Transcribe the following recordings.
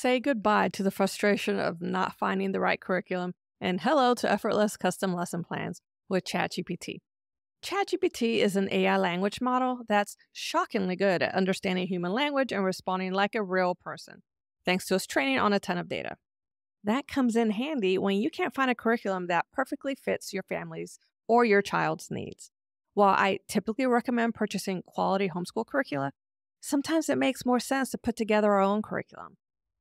Say goodbye to the frustration of not finding the right curriculum and hello to effortless custom lesson plans with ChatGPT. ChatGPT is an AI language model that's shockingly good at understanding human language and responding like a real person, thanks to its training on a ton of data. That comes in handy when you can't find a curriculum that perfectly fits your family's or your child's needs. While I typically recommend purchasing quality homeschool curricula, sometimes it makes more sense to put together our own curriculum.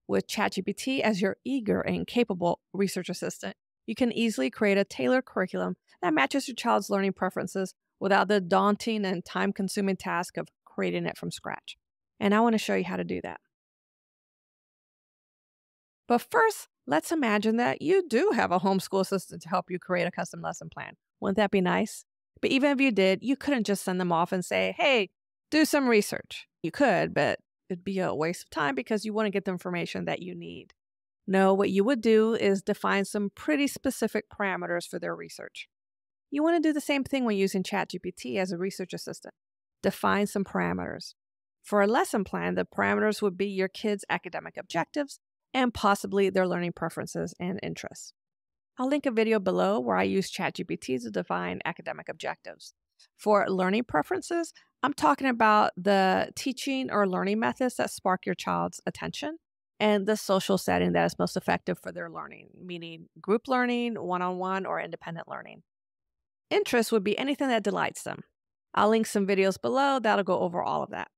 With ChatGPT as your eager and capable research assistant, you can easily create a tailored curriculum that matches your child's learning preferences without the daunting and time consuming task of creating it from scratch. And I want to show you how to do that. But first, let's imagine that you do have a homeschool assistant to help you create a custom lesson plan. Wouldn't that be nice? But even if you did, you couldn't just send them off and say, hey, do some research. You could, but it'd be a waste of time because you want to get the information that you need. No, what you would do is define some pretty specific parameters for their research. You want to do the same thing when using ChatGPT as a research assistant. Define some parameters. For a lesson plan, the parameters would be your kids' academic objectives and possibly their learning preferences and interests. I'll link a video below where I use ChatGPT to define academic objectives. For learning preferences, I'm talking about the teaching or learning methods that spark your child's attention and the social setting that is most effective for their learning, meaning group learning, one on one, or independent learning. Interest would be anything that delights them. I'll link some videos below that'll go over all of that.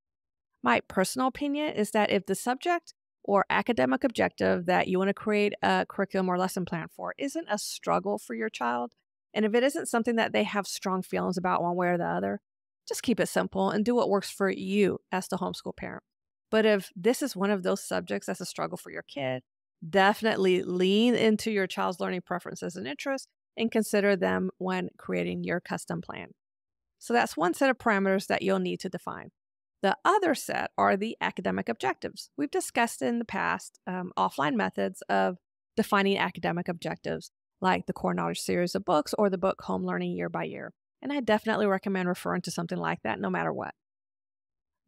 My personal opinion is that if the subject or academic objective that you want to create a curriculum or lesson plan for isn't a struggle for your child, and if it isn't something that they have strong feelings about one way or the other, just keep it simple and do what works for you as the homeschool parent. But if this is one of those subjects that's a struggle for your kid, definitely lean into your child's learning preferences and interests and consider them when creating your custom plan. So that's one set of parameters that you'll need to define. The other set are the academic objectives. We've discussed in the past um, offline methods of defining academic objectives, like the Core Knowledge series of books or the book Home Learning Year by Year. And I definitely recommend referring to something like that no matter what.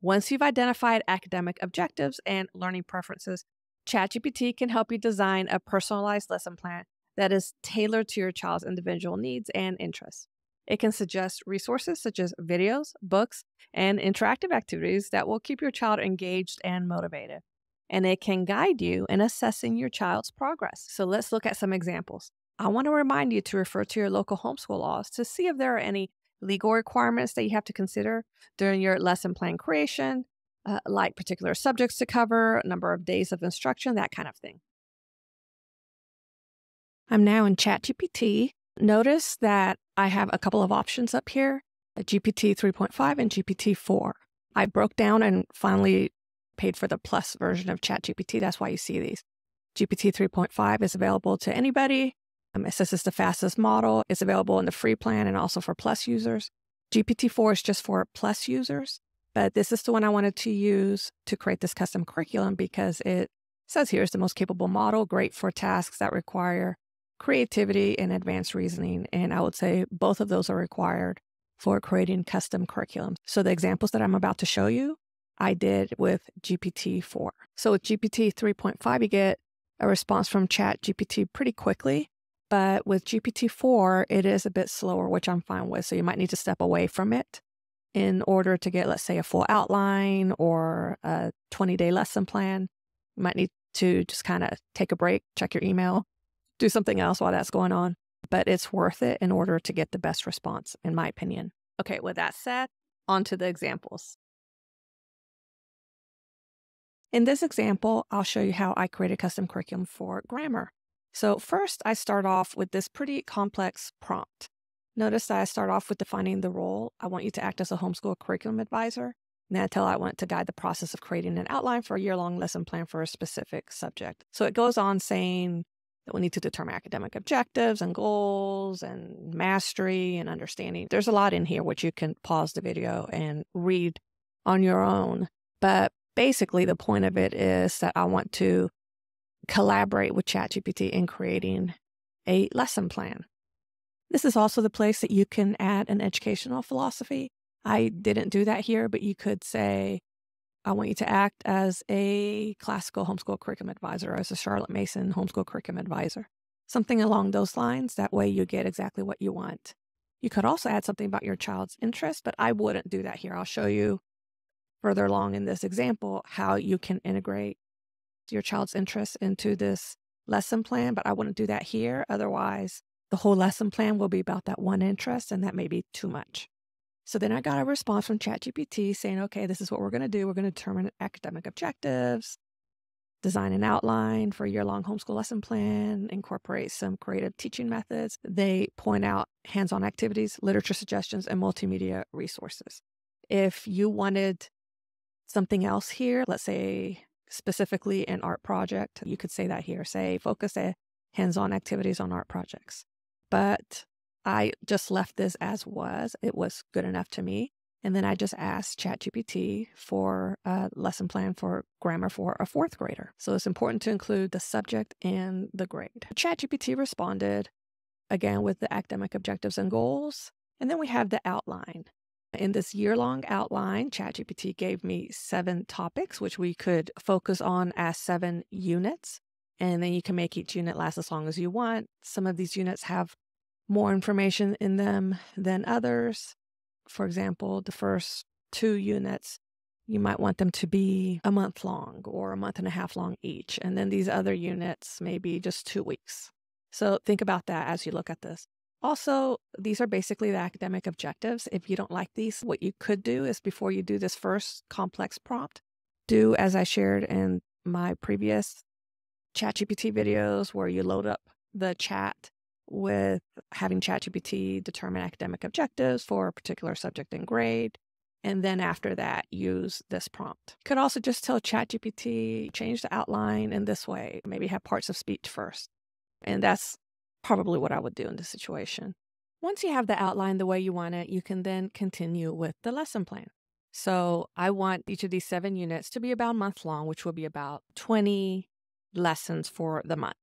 Once you've identified academic objectives and learning preferences, ChatGPT can help you design a personalized lesson plan that is tailored to your child's individual needs and interests. It can suggest resources such as videos, books, and interactive activities that will keep your child engaged and motivated. And it can guide you in assessing your child's progress. So let's look at some examples. I want to remind you to refer to your local homeschool laws to see if there are any legal requirements that you have to consider during your lesson plan creation, uh, like particular subjects to cover, number of days of instruction, that kind of thing. I'm now in ChatGPT. Notice that I have a couple of options up here GPT 3.5 and GPT 4. I broke down and finally paid for the plus version of ChatGPT. That's why you see these. GPT 3.5 is available to anybody. Um, it says it's the fastest model. It's available in the free plan and also for plus users. GPT-4 is just for plus users, but this is the one I wanted to use to create this custom curriculum because it says here is the most capable model, great for tasks that require creativity and advanced reasoning. And I would say both of those are required for creating custom curriculums. So the examples that I'm about to show you, I did with GPT-4. So with GPT 3.5, you get a response from ChatGPT pretty quickly. But with GPT-4, it is a bit slower, which I'm fine with. So you might need to step away from it in order to get, let's say, a full outline or a 20 day lesson plan. You might need to just kind of take a break, check your email, do something else while that's going on. But it's worth it in order to get the best response, in my opinion. Okay, with that said, on to the examples. In this example, I'll show you how I create a custom curriculum for grammar. So first I start off with this pretty complex prompt. Notice that I start off with defining the role. I want you to act as a homeschool curriculum advisor. And then I tell I want to guide the process of creating an outline for a year-long lesson plan for a specific subject. So it goes on saying that we need to determine academic objectives and goals and mastery and understanding. There's a lot in here which you can pause the video and read on your own. But basically the point of it is that I want to collaborate with ChatGPT in creating a lesson plan. This is also the place that you can add an educational philosophy. I didn't do that here, but you could say, I want you to act as a classical homeschool curriculum advisor, as a Charlotte Mason homeschool curriculum advisor. Something along those lines. That way you get exactly what you want. You could also add something about your child's interest, but I wouldn't do that here. I'll show you further along in this example how you can integrate your child's interest into this lesson plan, but I wouldn't do that here. Otherwise, the whole lesson plan will be about that one interest, and that may be too much. So then I got a response from ChatGPT saying, okay, this is what we're going to do. We're going to determine academic objectives, design an outline for a year long homeschool lesson plan, incorporate some creative teaching methods. They point out hands on activities, literature suggestions, and multimedia resources. If you wanted something else here, let's say specifically an art project, you could say that here. Say, focus a hands on activities on art projects. But I just left this as was. It was good enough to me. And then I just asked ChatGPT for a lesson plan for grammar for a fourth grader. So it's important to include the subject and the grade. ChatGPT responded again with the academic objectives and goals. And then we have the outline. In this year long outline, ChatGPT gave me seven topics, which we could focus on as seven units. And then you can make each unit last as long as you want. Some of these units have more information in them than others. For example, the first two units, you might want them to be a month long or a month and a half long each. And then these other units, maybe just two weeks. So think about that as you look at this. Also, these are basically the academic objectives. If you don't like these, what you could do is before you do this first complex prompt, do as I shared in my previous ChatGPT videos where you load up the chat with having ChatGPT determine academic objectives for a particular subject and grade. And then after that, use this prompt. Could also just tell ChatGPT, change the outline in this way, maybe have parts of speech first. And that's probably what I would do in this situation. Once you have the outline the way you want it, you can then continue with the lesson plan. So I want each of these seven units to be about a month long, which will be about 20 lessons for the month.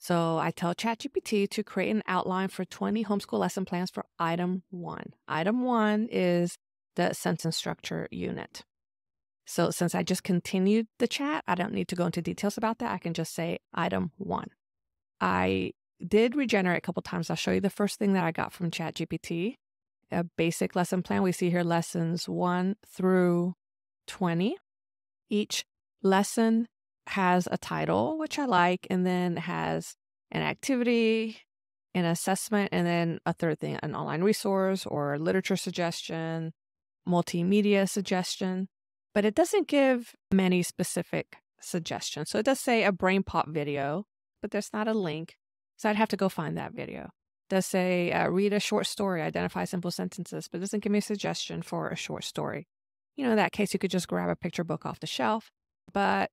So I tell ChatGPT to create an outline for 20 homeschool lesson plans for item one. Item one is the sentence structure unit. So since I just continued the chat, I don't need to go into details about that. I can just say item one. I did regenerate a couple times. I'll show you the first thing that I got from ChatGPT. A basic lesson plan. We see here lessons one through 20. Each lesson has a title, which I like, and then has an activity, an assessment, and then a third thing an online resource or literature suggestion, multimedia suggestion. But it doesn't give many specific suggestions. So it does say a BrainPOP video, but there's not a link. So I'd have to go find that video. Does say uh, read a short story, identify simple sentences, but doesn't give me a suggestion for a short story. You know, in that case, you could just grab a picture book off the shelf. But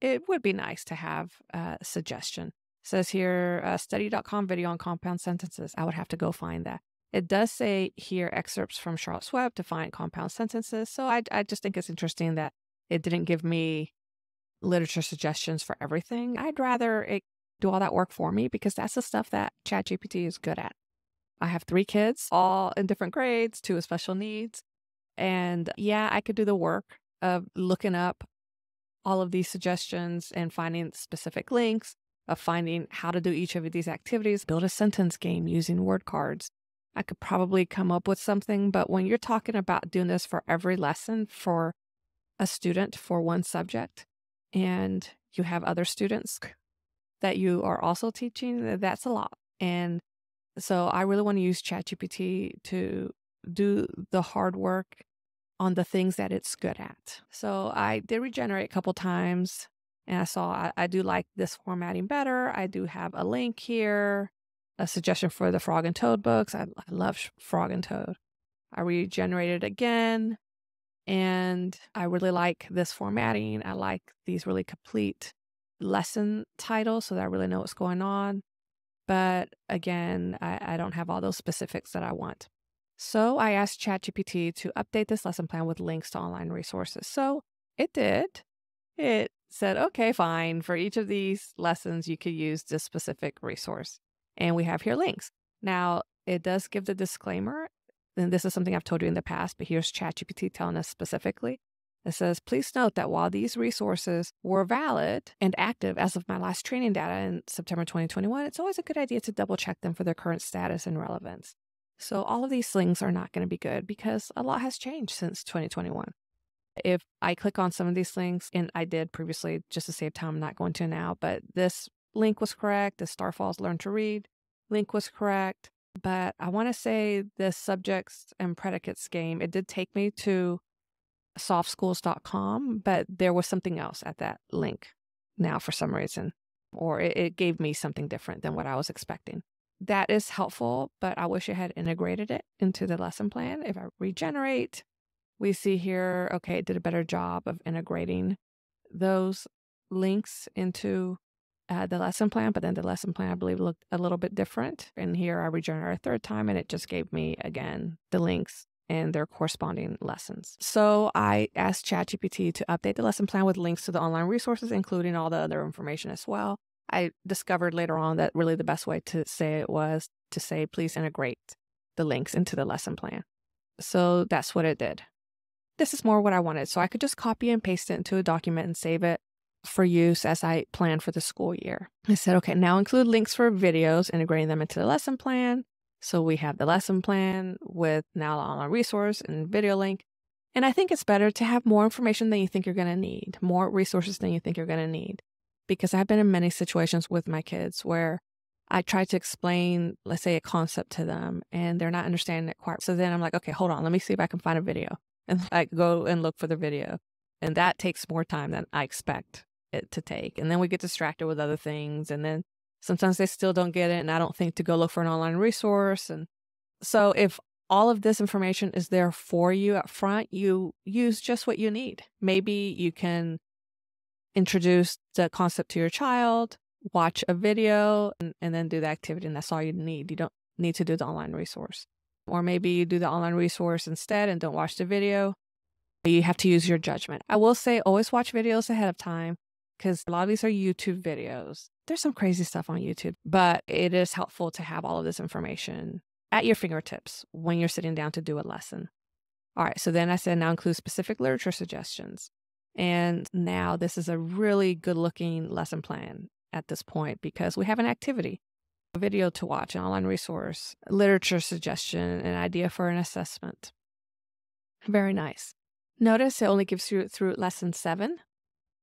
it would be nice to have a suggestion. It says here, uh, study.com video on compound sentences. I would have to go find that. It does say here excerpts from Charlotte's Web to find compound sentences. So I, I just think it's interesting that it didn't give me literature suggestions for everything. I'd rather it do all that work for me because that's the stuff that ChatGPT is good at. I have three kids, all in different grades, two with special needs. And yeah, I could do the work of looking up all of these suggestions and finding specific links, of finding how to do each of these activities, build a sentence game using word cards. I could probably come up with something, but when you're talking about doing this for every lesson for a student for one subject, and you have other students that you are also teaching, that's a lot. And so I really want to use ChatGPT to do the hard work on the things that it's good at. So I did regenerate a couple times and I saw I, I, do like this formatting better. I do have a link here, a suggestion for the Frog and Toad books. I, I love Frog and Toad. I regenerated again and I really like this formatting. I like these really complete lesson title so that I really know what's going on. But again, I, I don't have all those specifics that I want. So I asked ChatGPT to update this lesson plan with links to online resources. So it did. It said, okay, fine. For each of these lessons, you could use this specific resource. And we have here links. Now, it does give the disclaimer, and this is something I've told you in the past, but here's ChatGPT telling us specifically It says, please note that while these resources were valid and active as of my last training data in September 2021, it's always a good idea to double check them for their current status and relevance. So all of these links are not going to be good because a lot has changed since 2021. If I click on some of these links, and I did previously just to save time, I'm not going to now, but this link was correct. The Starfalls Learn to Read link was correct. But I want to say the subjects and predicates game, it did take me to softschools.com, but there was something else at that link now for some reason, or it, it gave me something different than what I was expecting. That is helpful, but I wish it had integrated it into the lesson plan. If I regenerate, we see here, okay, it did a better job of integrating those links into uh, the lesson plan, but then the lesson plan, I believe, looked a little bit different. And here I regenerated a third time, and it just gave me, again, the links and their corresponding lessons. So I asked ChatGPT to update the lesson plan with links to the online resources, including all the other information as well. I discovered later on that really the best way to say it was to say, please integrate the links into the lesson plan. So that's what it did. This is more what I wanted. So I could just copy and paste it into a document and save it for use as I plan for the school year. I said, okay, now include links for videos, integrating them into the lesson plan. So we have the lesson plan with now online resource and video link. And I think it's better to have more information than you think you're going to need, more resources than you think you're going to need because I've been in many situations with my kids where I try to explain, let's say, a concept to them and they're not understanding it quite. So then I'm like, okay, hold on, let me see if I can find a video. And I go and look for the video. And that takes more time than I expect it to take. And then we get distracted with other things. And then sometimes they still don't get it. And I don't think to go look for an online resource. And so if all of this information is there for you up front, you use just what you need. Maybe you can introduce the concept to your child, watch a video, and, and then do the activity. And that's all you need. You don't need to do the online resource. Or maybe you do the online resource instead and don't watch the video. You have to use your judgment. I will say always watch videos ahead of time because a lot of these are YouTube videos. There's some crazy stuff on YouTube, but it is helpful to have all of this information at your fingertips when you're sitting down to do a lesson. All right, so then I said now include specific literature suggestions. And now this is a really good looking lesson plan at this point because we have an activity, a video to watch, an online resource, literature suggestion, an idea for an assessment. Very nice. Notice it only gives you through lesson seven.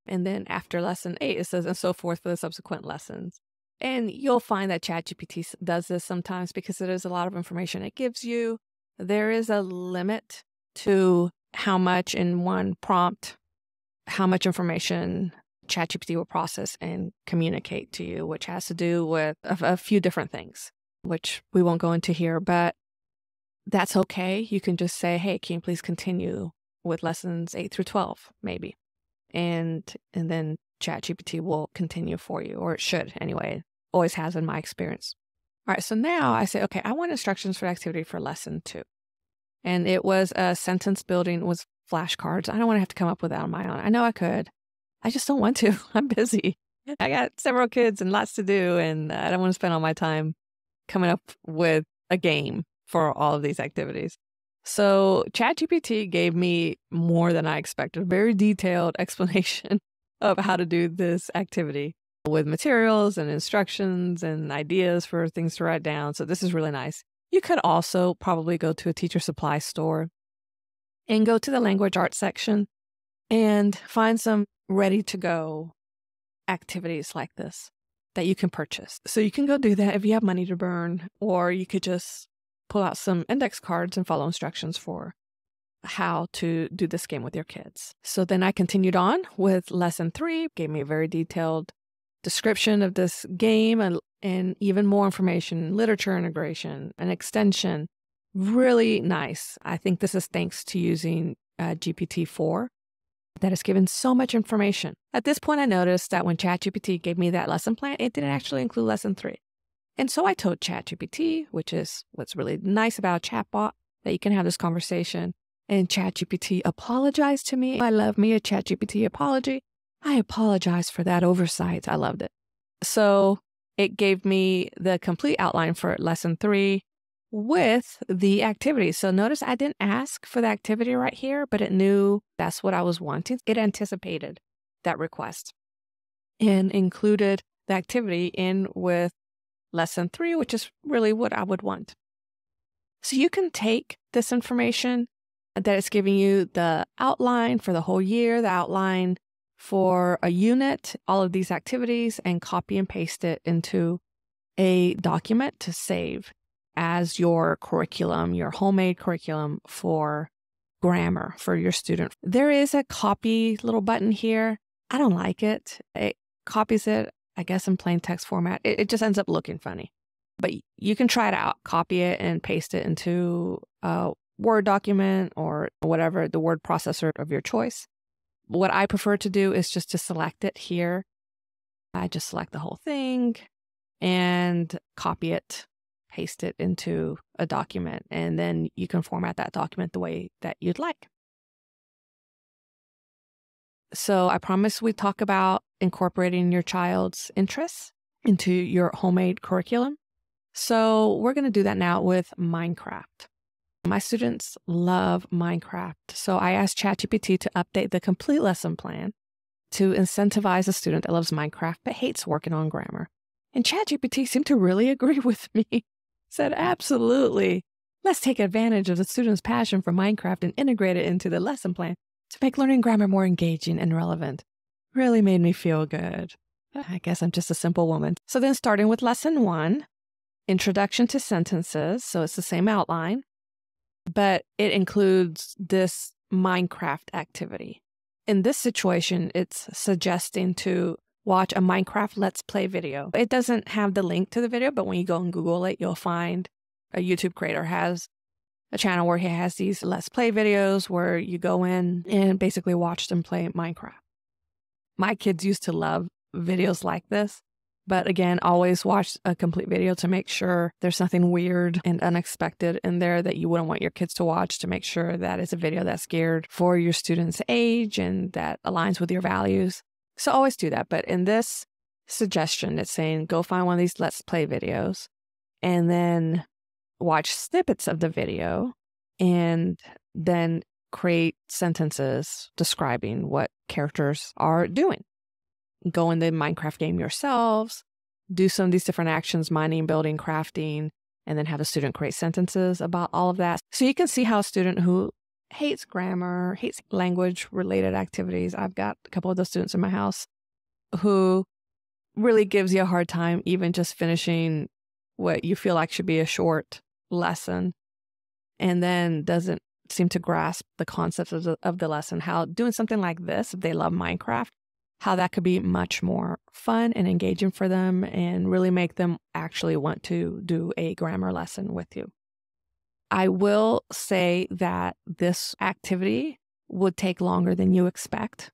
And then after lesson eight, it says, and so forth for the subsequent lessons. And you'll find that ChatGPT does this sometimes because it is a lot of information it gives you. There is a limit to how much in one prompt how much information ChatGPT will process and communicate to you, which has to do with a, a few different things, which we won't go into here, but that's okay. You can just say, hey, can you please continue with lessons 8 through 12, maybe. And and then ChatGPT will continue for you, or it should anyway. Always has in my experience. All right, so now I say, okay, I want instructions for activity for lesson two. And it was a sentence building was flashcards. I don't want to have to come up with that on my own. I know I could. I just don't want to. I'm busy. I got several kids and lots to do, and I don't want to spend all my time coming up with a game for all of these activities. So, ChatGPT gave me more than I expected, a very detailed explanation of how to do this activity with materials and instructions and ideas for things to write down. So, this is really nice. You could also probably go to a teacher supply store and go to the language arts section and find some ready to go activities like this that you can purchase. So you can go do that if you have money to burn, or you could just pull out some index cards and follow instructions for how to do this game with your kids. So then I continued on with lesson three, gave me a very detailed description of this game and, and even more information, literature integration, an extension, really nice. I think this is thanks to using uh, GPT-4 that has given so much information. At this point, I noticed that when ChatGPT gave me that lesson plan, it didn't actually include lesson three. And so I told ChatGPT, which is what's really nice about chatbot, that you can have this conversation. And ChatGPT apologized to me. I love me a ChatGPT apology. I apologize for that oversight. I loved it. So it gave me the complete outline for lesson three, with the activity. So notice I didn't ask for the activity right here, but it knew that's what I was wanting. It anticipated that request and included the activity in with lesson three, which is really what I would want. So you can take this information that it's giving you the outline for the whole year, the outline for a unit, all of these activities, and copy and paste it into a document to save as your curriculum, your homemade curriculum for grammar for your student. There is a copy little button here. I don't like it. It copies it, I guess, in plain text format. It, it just ends up looking funny. But you can try it out, copy it and paste it into a Word document or whatever the word processor of your choice. What I prefer to do is just to select it here. I just select the whole thing and copy it, paste it into a document, and then you can format that document the way that you'd like. So I promise we talk about incorporating your child's interests into your homemade curriculum. So we're going to do that now with Minecraft. My students love Minecraft, so I asked ChatGPT to update the complete lesson plan to incentivize a student that loves Minecraft but hates working on grammar. And ChatGPT seemed to really agree with me. Said, absolutely. Let's take advantage of the student's passion for Minecraft and integrate it into the lesson plan to make learning grammar more engaging and relevant. Really made me feel good. I guess I'm just a simple woman. So then, starting with lesson one, introduction to sentences. So it's the same outline, but it includes this Minecraft activity. In this situation, it's suggesting to watch a Minecraft Let's Play video. It doesn't have the link to the video, but when you go and Google it, you'll find a YouTube creator has a channel where he has these Let's Play videos where you go in and basically watch them play Minecraft. My kids used to love videos like this. But again, always watch a complete video to make sure there's nothing weird and unexpected in there that you wouldn't want your kids to watch to make sure that it's a video that's geared for your student's age and that aligns with your values. So always do that. But in this suggestion, it's saying go find one of these Let's Play videos and then watch snippets of the video and then create sentences describing what characters are doing. Go in the Minecraft game yourselves, do some of these different actions mining, building, crafting, and then have a student create sentences about all of that. So you can see how a student who hates grammar, hates language related activities. I've got a couple of those students in my house who really gives you a hard time even just finishing what you feel like should be a short lesson and then doesn't seem to grasp the concepts of the, of the lesson. How doing something like this, if they love Minecraft, how that could be much more fun and engaging for them and really make them actually want to do a grammar lesson with you. I will say that this activity would take longer than you expect.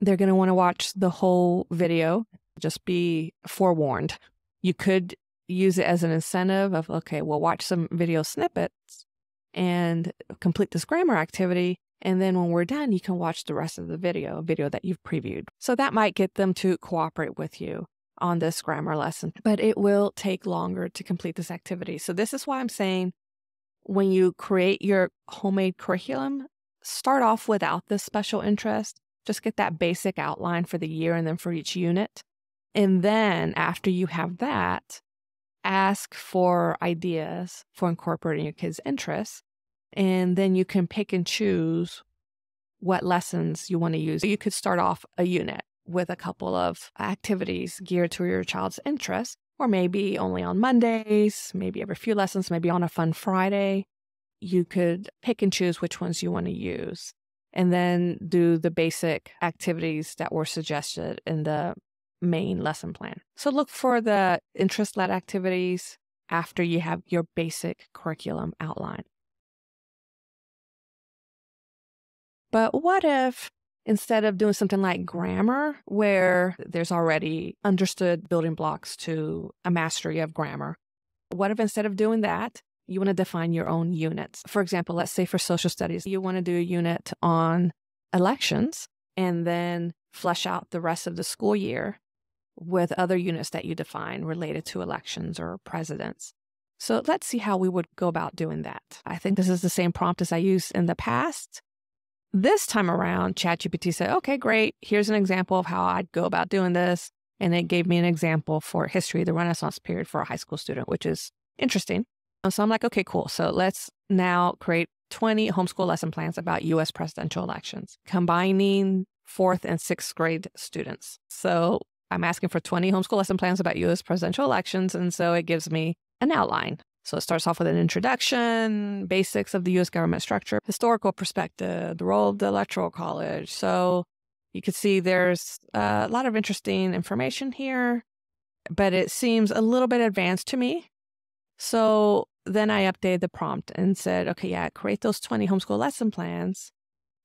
They're going to want to watch the whole video. Just be forewarned. You could use it as an incentive of, okay, we'll watch some video snippets and complete this grammar activity. And then when we're done, you can watch the rest of the video, a video that you've previewed. So that might get them to cooperate with you on this grammar lesson, but it will take longer to complete this activity. So this is why I'm saying when you create your homemade curriculum, start off without this special interest. Just get that basic outline for the year and then for each unit. And then after you have that, ask for ideas for incorporating your kids' interests. And then you can pick and choose what lessons you want to use. You could start off a unit with a couple of activities geared to your child's interests or maybe only on Mondays, maybe every few lessons, maybe on a fun Friday. You could pick and choose which ones you want to use and then do the basic activities that were suggested in the main lesson plan. So look for the interest led activities after you have your basic curriculum outline. But what if instead of doing something like grammar, where there's already understood building blocks to a mastery of grammar. What if instead of doing that, you want to define your own units? For example, let's say for social studies, you want to do a unit on elections and then flesh out the rest of the school year with other units that you define related to elections or presidents. So let's see how we would go about doing that. I think this is the same prompt as I used in the past. This time around, ChatGPT said, okay, great. Here's an example of how I'd go about doing this. And it gave me an example for history, the Renaissance period for a high school student, which is interesting. So I'm like, okay, cool. So let's now create 20 homeschool lesson plans about US presidential elections, combining fourth and sixth grade students. So I'm asking for 20 homeschool lesson plans about US presidential elections. And so it gives me an outline. So it starts off with an introduction, basics of the US government structure, historical perspective, the role of the Electoral College. So you can see there's a lot of interesting information here, but it seems a little bit advanced to me. So then I updated the prompt and said, okay, yeah, create those 20 homeschool lesson plans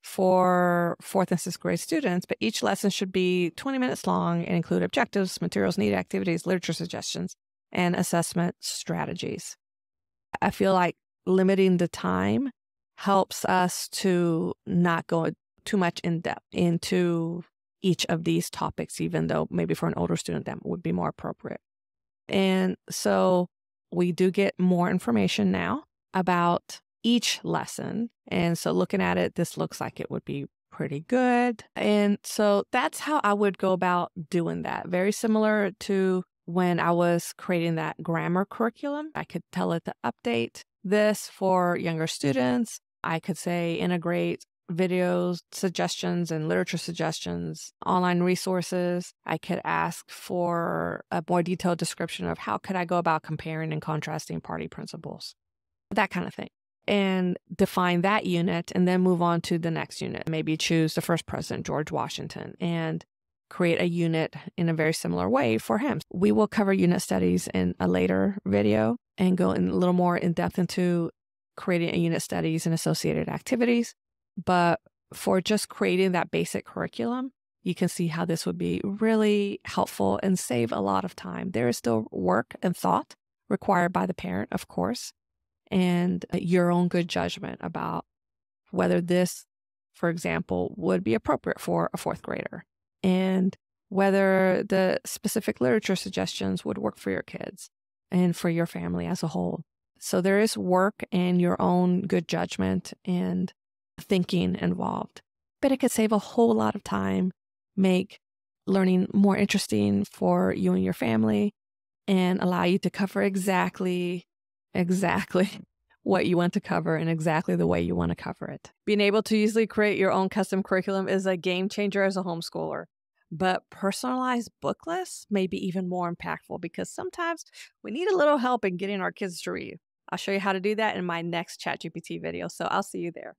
for fourth and sixth grade students, but each lesson should be 20 minutes long and include objectives, materials, needed activities, literature suggestions, and assessment strategies. I feel like limiting the time helps us to not go too much in depth into each of these topics, even though maybe for an older student that would be more appropriate. And so we do get more information now about each lesson. And so looking at it, this looks like it would be pretty good. And so that's how I would go about doing that. Very similar to when I was creating that grammar curriculum. I could tell it to update this for younger students. I could say integrate videos, suggestions, and literature suggestions, online resources. I could ask for a more detailed description of how could I go about comparing and contrasting party principles, that kind of thing. And define that unit and then move on to the next unit. Maybe choose the first president, George Washington, and create a unit in a very similar way for him. We will cover unit studies in a later video and go in a little more in depth into creating a unit studies and associated activities. But for just creating that basic curriculum, you can see how this would be really helpful and save a lot of time. There is still work and thought required by the parent, of course, and uh, your own good judgment about whether this, for example, would be appropriate for a fourth grader and whether the specific literature suggestions would work for your kids and for your family as a whole. So there is work and your own good judgment and thinking involved, but it could save a whole lot of time, make learning more interesting for you and your family, and allow you to cover exactly, exactly what you want to cover and exactly the way you want to cover it. Being able to easily create your own custom curriculum is a game changer as a homeschooler. But personalized book lists may be even more impactful because sometimes we need a little help in getting our kids to read. I'll show you how to do that in my next ChatGPT video, so I'll see you there.